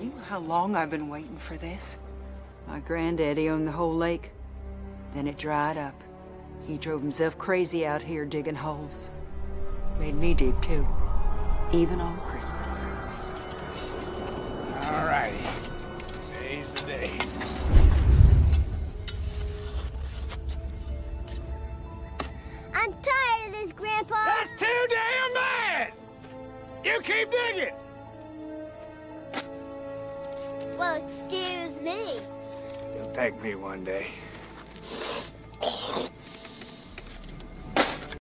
You know how long I've been waiting for this? My granddaddy owned the whole lake. Then it dried up. He drove himself crazy out here digging holes. Made me dig too. Even on Christmas. All righty. Today's the day. I'm tired of this, Grandpa. That's too damn bad! You keep digging! Well, excuse me. You'll thank me one day.